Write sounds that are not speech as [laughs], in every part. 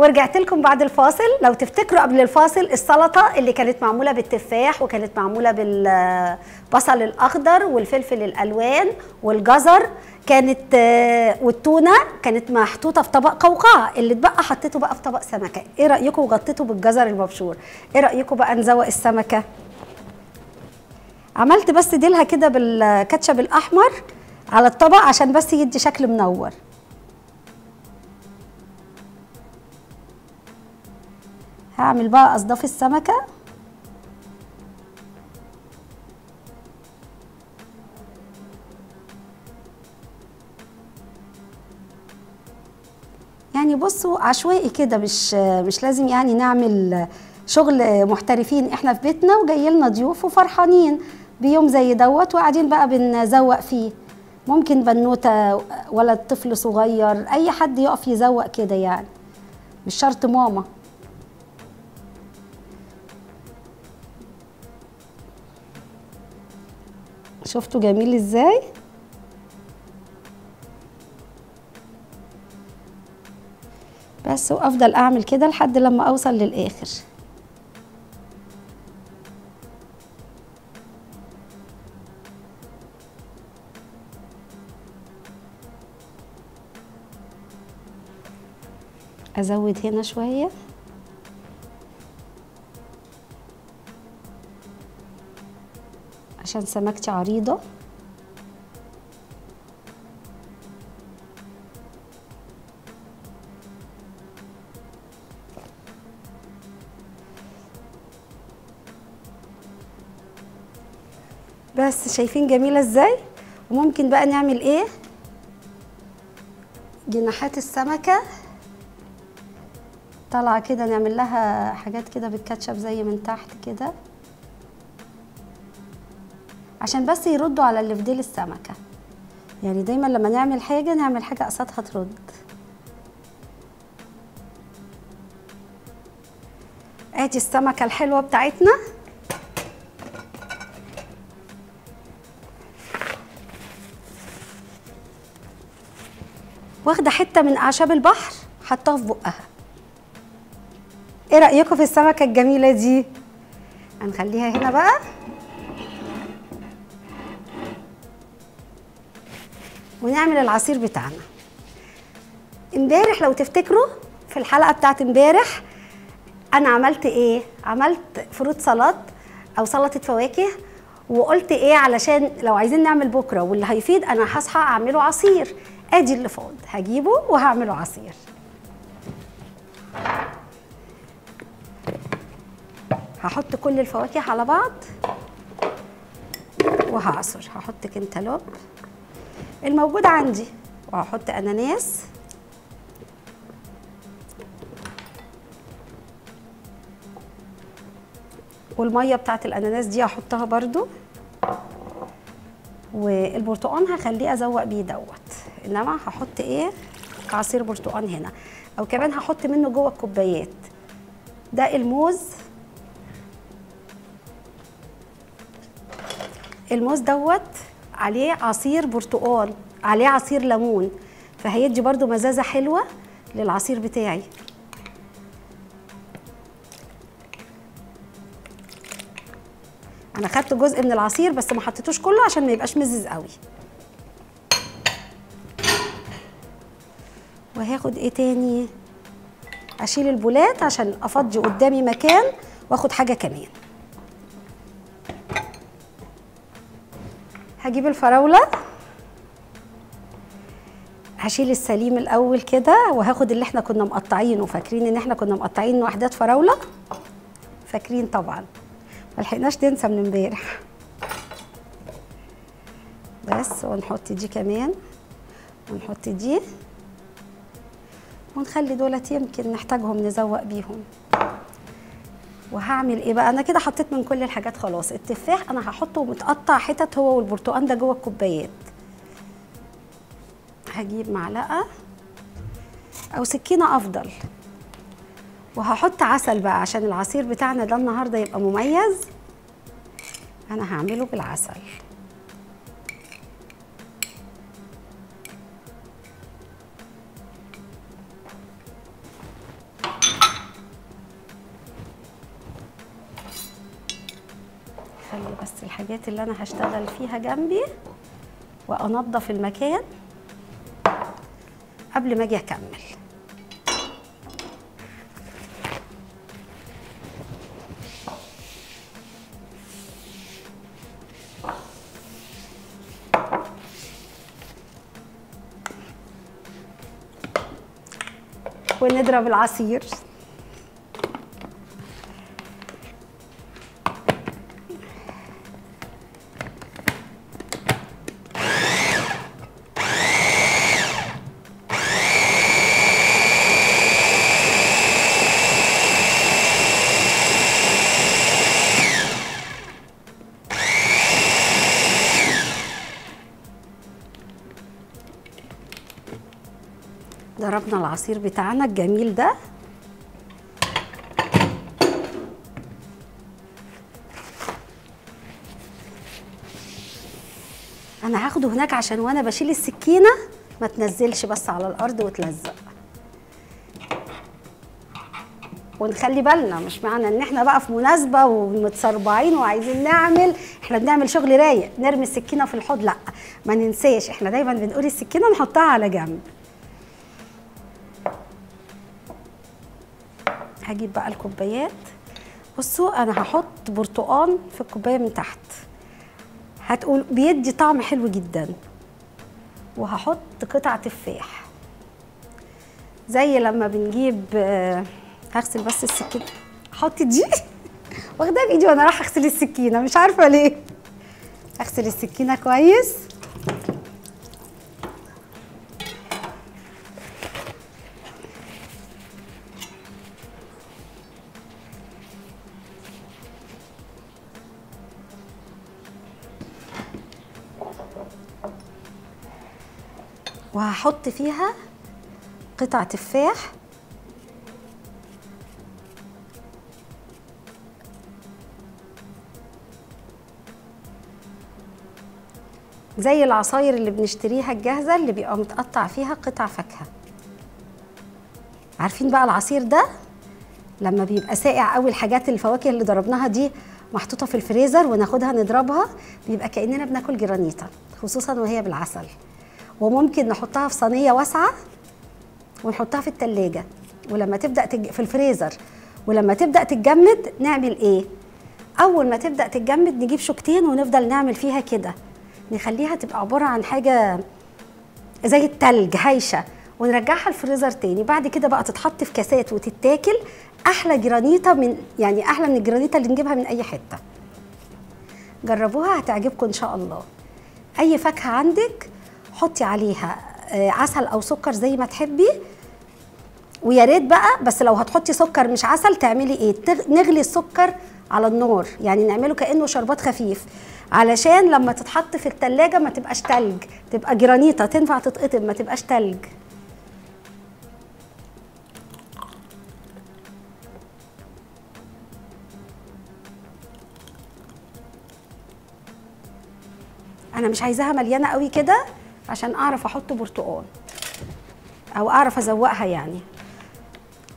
ورجعت لكم بعد الفاصل. لو تفتكروا قبل الفاصل السلطة اللي كانت معمولة بالتفاح وكانت معمولة بالبصل الأخضر والفلفل الألوان والجزر كانت آه، والتونة كانت محطوطة في طبق قوقعه اللي اتبقى حطيته بقى في طبق سمكة. إيه رأيكم؟ وغطيته بالجزر المبشور. إيه رأيكم بقى نزوق السمكة؟ عملت بس ديلها كده بالكاتشب الأحمر على الطبق عشان بس يدي شكل منور. هعمل بقى أصداف السمكة. يعني بصوا عشوائي كده مش مش لازم يعني نعمل شغل محترفين إحنا في بيتنا وجاي لنا ضيوف وفرحانين بيوم زي دوت وقاعدين بقى بنزوق فيه. ممكن بنوتة ولد طفل صغير أي حد يقف يزوق كده يعني. مش شرط ماما. شفتوا جميل إزاي؟ بس وأفضل أعمل كده لحد لما أوصل للآخر. أزود هنا شوية. عشان سمكتي عريضة. بس شايفين جميلة إزاي؟ وممكن بقى نعمل إيه؟ جناحات السمكة. طالعة كده نعمل لها حاجات كده بالكاتشب زي من تحت كده. عشان بس يردوا على اللي في ديل السمكة. يعني دايما لما نعمل حاجة نعمل حاجة قصادها ترد. ادي السمكة الحلوة بتاعتنا. واخدة حتة من أعشاب البحر حطاها في بقها. إيه رأيكم في السمكة الجميلة دي؟ هنخليها هنا بقى. ونعمل العصير بتاعنا. امبارح لو تفتكروا في الحلقة بتاعت امبارح أنا عملت إيه؟ عملت فروت سلطات أو سلطة فواكه وقلت إيه علشان لو عايزين نعمل بكرة واللي هيفيد أنا هصحى أعمله عصير. آدي اللي فاض هجيبه وهعمله عصير. هحط كل الفواكه على بعض. وهعصر. هحط كنتالوب. الموجود عندي. وهحط أناناس. والمية بتاعت الأناناس دي هحطها برضو. والبرتقان هخليه أزوق بيه دوت. إنما هحط إيه؟ عصير برتقان هنا. أو كمان هحط منه جوه الكوبايات. ده الموز. الموز دوت عليه عصير برتقال عليه عصير ليمون. فهيدي برضو مزازة حلوة للعصير بتاعي. أنا خدت جزء من العصير بس ما حطيتوش كله عشان ما يبقاش مزز قوي. وهاخد إيه تاني؟ أشيل البولات عشان أفضي قدامي مكان وآخد حاجة كمان. هجيب الفراولة. هشيل السليم الأول كده وهاخد اللي إحنا كنا مقطعينه. فاكرين إن إحنا كنا مقطعين وحدات فراولة؟ فاكرين طبعا. ملحقناش ننسى من امبارح. بس ونحط دي كمان. ونحط دي. ونخلي دولت يمكن نحتاجهم نزوق بيهم. وهعمل إيه بقى؟ أنا كده حطيت من كل الحاجات خلاص. التفاح أنا هحطه متقطع حتت هو والبرتقال ده جوه الكوبايات. هجيب معلقة أو سكينة أفضل. وهحط عسل بقى عشان العصير بتاعنا ده النهارده يبقى مميز. أنا هعمله بالعسل. الحاجات اللي أنا هشتغل فيها جنبي وانضف المكان قبل ما أجي أكمل. ونضرب العصير. ضربنا العصير بتاعنا الجميل ده. أنا هاخده هناك عشان وأنا بشيل السكينة ما تنزلش بس على الأرض وتلزق. ونخلي بالنا مش معنى إن إحنا بقى في مناسبة ومتصربعين وعايزين نعمل إحنا بنعمل شغل رايق نرمي السكينة في الحوض. لأ ما ننساش إحنا دايما بنقول السكينة نحطها على جنب. هجيب بقى الكوبايات. بصوا أنا هحط برتقان في الكوباية من تحت. هتقول بيدي طعم حلو جدا. وهحط قطع تفاح. زي لما بنجيب آه، هغسل بس السكينه أحط دي. [laughs] واخدها بايدي وأنا رايحة أغسل السكينة. مش عارفة ليه. أغسل السكينة كويس. وهحط فيها قطع تفاح. زي العصاير اللي بنشتريها الجاهزة اللي بيبقى متقطع فيها قطع فاكهة. عارفين بقى العصير ده؟ لما بيبقى ساقع قوي الحاجات الفواكه اللي ضربناها دي محطوطة في الفريزر وناخدها نضربها بيبقى كأننا بناكل جرانيتا خصوصا وهي بالعسل. وممكن نحطها في صينية واسعة ونحطها في التلاجة. ولما تبدأ تج... في الفريزر. ولما تبدأ تتجمد نعمل إيه؟ أول ما تبدأ تتجمد نجيب شوكتين ونفضل نعمل فيها كده. نخليها تبقى عبارة عن حاجة زي التلج هايشة. ونرجعها الفريزر تاني. بعد كده بقى تتحط في كاسات وتتاكل. أحلى جرانيتا من يعني أحلى من الجرانيتا اللي نجيبها من أي حتة. جربوها هتعجبكم إن شاء الله. أي فاكهة عندك حطي عليها آه، عسل أو سكر زي ما تحبي. ويا ريت بقى بس لو هتحطي سكر مش عسل تعملي إيه؟ نغلي السكر على النار يعني نعمله كأنه شربات خفيف. علشان لما تتحط في التلاجة ما تبقاش تلج تبقى جرانيطة تنفع تتقطم ما تبقاش تلج. أنا مش عايزاها مليانة قوي كده. عشان أعرف أحط برتقال أو أعرف أزوقها يعني.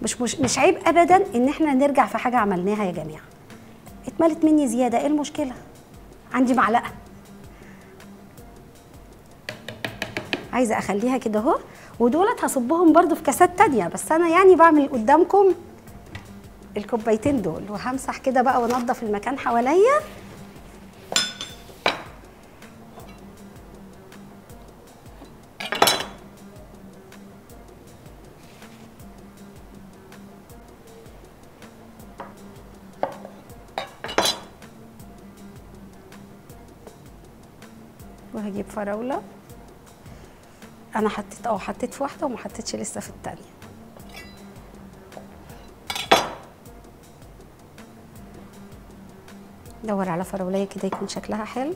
مش مش مش عيب ابدا إن إحنا نرجع في حاجة عملناها يا جماعة. اتملت مني زيادة إيه المشكلة؟ عندي معلقة. عايزة أخليها كده أهو. ودولت هصبهم برضو في كاسات تانية بس أنا يعني بعمل قدامكم الكوبايتين دول. وهمسح كده بقى وأنضف المكان حواليا. وهجيب فراولة. أنا حطيت آه حطيت في واحدة وما حطيتش لسه في التانية. دور على فراولية كده يكون شكلها حلو.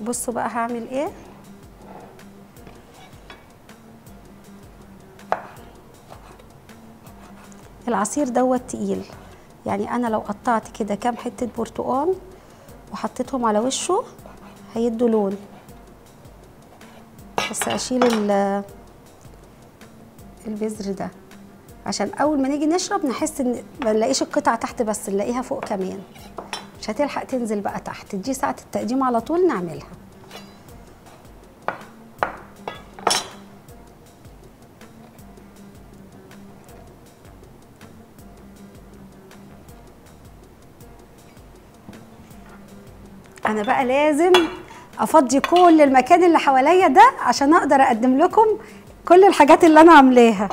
بصوا بقى هعمل إيه. العصير دوت تقيل. يعني أنا لو قطعت كده كام حتة برتقال وحطيتهم على وشه هيدوا لون. بس أشيل ال- البذر ده. عشان أول ما نيجي نشرب نحس إن ما نلاقيش القطعة تحت بس نلاقيها فوق كمان. مش هتلحق تنزل بقى تحت. دي ساعة التقديم على طول نعملها. أنا بقى لازم أفضي كل المكان اللي حواليا ده عشان أقدر أقدم لكم كل الحاجات اللي أنا عاملاها.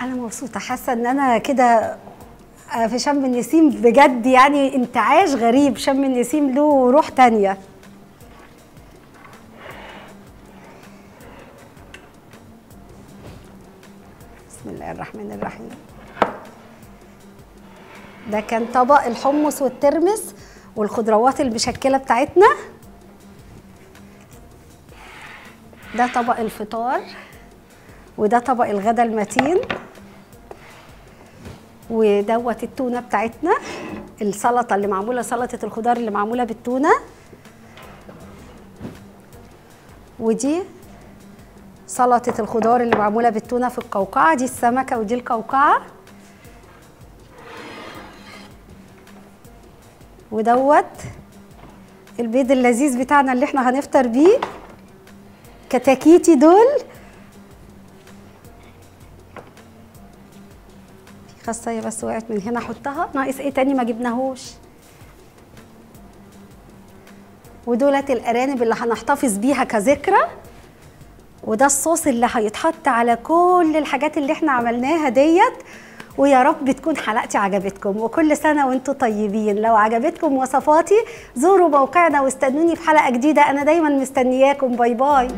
أنا مبسوطة. حاسة إن أنا كده في شم النسيم بجد يعني انتعاش غريب. شم النسيم له روح تانية. بسم الله الرحمن الرحيم. ده كان طبق الحمص والترمس والخضروات المشكلة بتاعتنا. ده طبق الفطار وده طبق الغدا المتين. ودوت التونة بتاعتنا السلطة اللي معمولة سلطة الخضار اللي معمولة بالتونة. ودي سلطة الخضار اللي معمولة بالتونة في القوقعة دي السمكة ودي القوقعة. ودوت البيض اللذيذ بتاعنا اللي إحنا هنفطر بيه. كتاكيتي دول خاصية بس وقعت من هنا احطها ناقص إيه تاني ما جبناهوش؟ ودولت الأرانب اللي هنحتفظ بيها كذكرى وده الصوص اللي هيتحط على كل الحاجات اللي إحنا عملناها ديت. ويا رب تكون حلقتي عجبتكم. وكل سنة وأنتم طيبين. لو عجبتكم وصفاتي زوروا موقعنا واستنوني في حلقة جديدة. أنا دايما مستنياكم. باي باي.